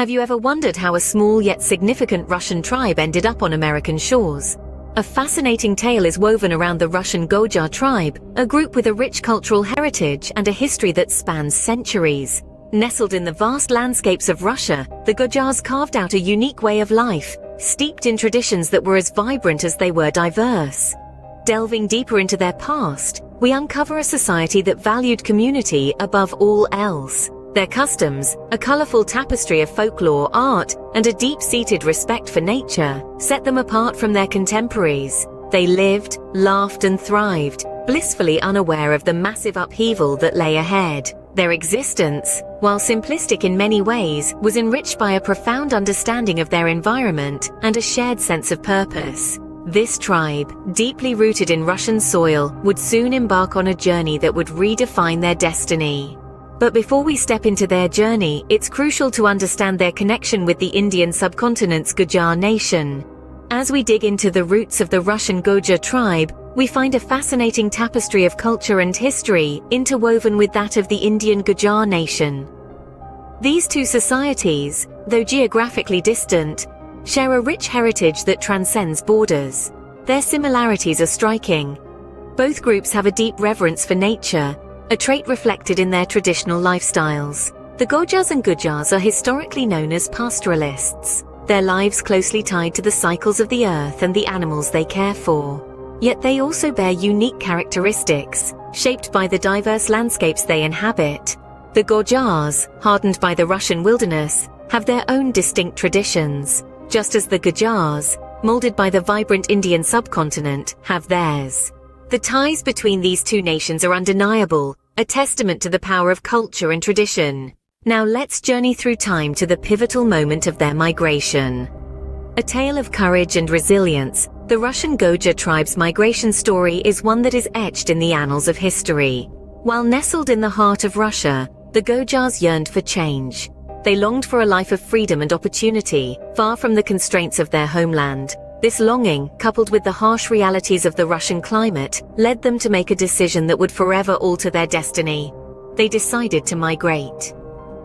Have you ever wondered how a small yet significant Russian tribe ended up on American shores? A fascinating tale is woven around the Russian Gojar tribe, a group with a rich cultural heritage and a history that spans centuries. Nestled in the vast landscapes of Russia, the Gojars carved out a unique way of life, steeped in traditions that were as vibrant as they were diverse. Delving deeper into their past, we uncover a society that valued community above all else. Their customs, a colorful tapestry of folklore, art, and a deep-seated respect for nature set them apart from their contemporaries. They lived, laughed, and thrived, blissfully unaware of the massive upheaval that lay ahead. Their existence, while simplistic in many ways, was enriched by a profound understanding of their environment and a shared sense of purpose. This tribe, deeply rooted in Russian soil, would soon embark on a journey that would redefine their destiny. But before we step into their journey, it's crucial to understand their connection with the Indian subcontinent's Gujar nation. As we dig into the roots of the Russian Gojar tribe, we find a fascinating tapestry of culture and history interwoven with that of the Indian Gujar nation. These two societies, though geographically distant, share a rich heritage that transcends borders. Their similarities are striking. Both groups have a deep reverence for nature, a trait reflected in their traditional lifestyles. The Gojars and Gujars are historically known as pastoralists, their lives closely tied to the cycles of the earth and the animals they care for. Yet they also bear unique characteristics, shaped by the diverse landscapes they inhabit. The Gojars, hardened by the Russian wilderness, have their own distinct traditions, just as the Gujars, molded by the vibrant Indian subcontinent, have theirs. The ties between these two nations are undeniable, a testament to the power of culture and tradition. Now let's journey through time to the pivotal moment of their migration. A tale of courage and resilience, the Russian Gojar tribe's migration story is one that is etched in the annals of history. While nestled in the heart of Russia, the Gojars yearned for change. They longed for a life of freedom and opportunity, far from the constraints of their homeland. This longing, coupled with the harsh realities of the Russian climate, led them to make a decision that would forever alter their destiny. They decided to migrate.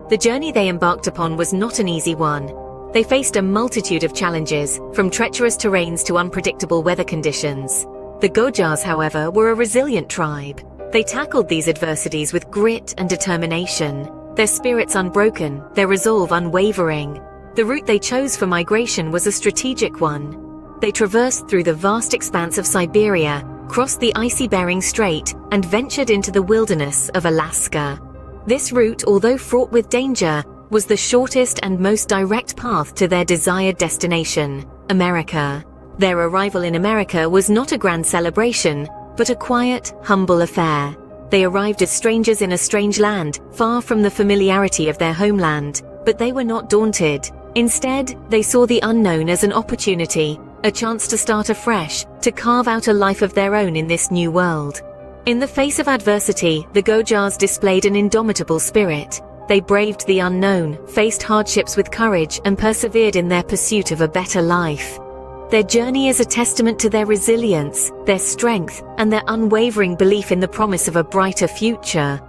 The journey they embarked upon was not an easy one. They faced a multitude of challenges, from treacherous terrains to unpredictable weather conditions. The Gojars, however, were a resilient tribe. They tackled these adversities with grit and determination, their spirits unbroken, their resolve unwavering. The route they chose for migration was a strategic one, they traversed through the vast expanse of Siberia, crossed the icy Bering Strait, and ventured into the wilderness of Alaska. This route, although fraught with danger, was the shortest and most direct path to their desired destination, America. Their arrival in America was not a grand celebration, but a quiet, humble affair. They arrived as strangers in a strange land, far from the familiarity of their homeland, but they were not daunted. Instead, they saw the unknown as an opportunity, a chance to start afresh, to carve out a life of their own in this new world. In the face of adversity, the Gojars displayed an indomitable spirit. They braved the unknown, faced hardships with courage, and persevered in their pursuit of a better life. Their journey is a testament to their resilience, their strength, and their unwavering belief in the promise of a brighter future.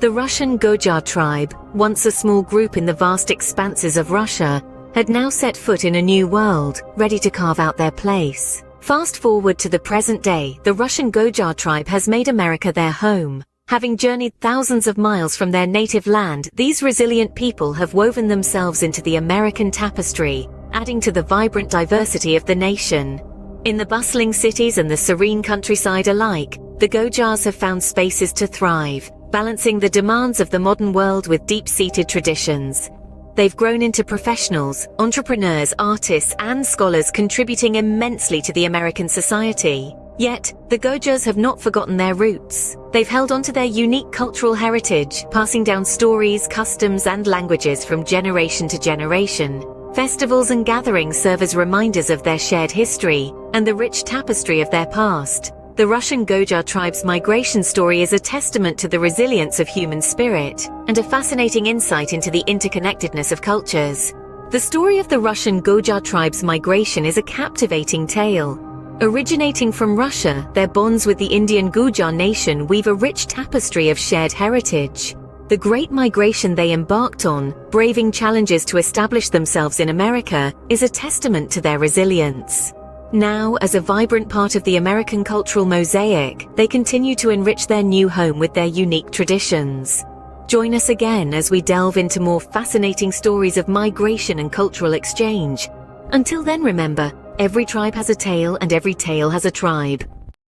The Russian Gojar tribe, once a small group in the vast expanses of Russia, had now set foot in a new world, ready to carve out their place. Fast forward to the present day, the Russian Gojar tribe has made America their home. Having journeyed thousands of miles from their native land, these resilient people have woven themselves into the American tapestry, adding to the vibrant diversity of the nation. In the bustling cities and the serene countryside alike, the Gojars have found spaces to thrive, balancing the demands of the modern world with deep-seated traditions. They've grown into professionals, entrepreneurs, artists, and scholars contributing immensely to the American society. Yet, the Gojars have not forgotten their roots. They've held on to their unique cultural heritage, passing down stories, customs, and languages from generation to generation. Festivals and gatherings serve as reminders of their shared history and the rich tapestry of their past. The Russian Gojar tribe's migration story is a testament to the resilience of human spirit and a fascinating insight into the interconnectedness of cultures. The story of the Russian Gojar tribe's migration is a captivating tale. Originating from Russia, their bonds with the Indian Gujar nation weave a rich tapestry of shared heritage. The Great Migration they embarked on, braving challenges to establish themselves in America, is a testament to their resilience. Now, as a vibrant part of the American cultural mosaic, they continue to enrich their new home with their unique traditions. Join us again as we delve into more fascinating stories of migration and cultural exchange. Until then remember, every tribe has a tale and every tale has a tribe.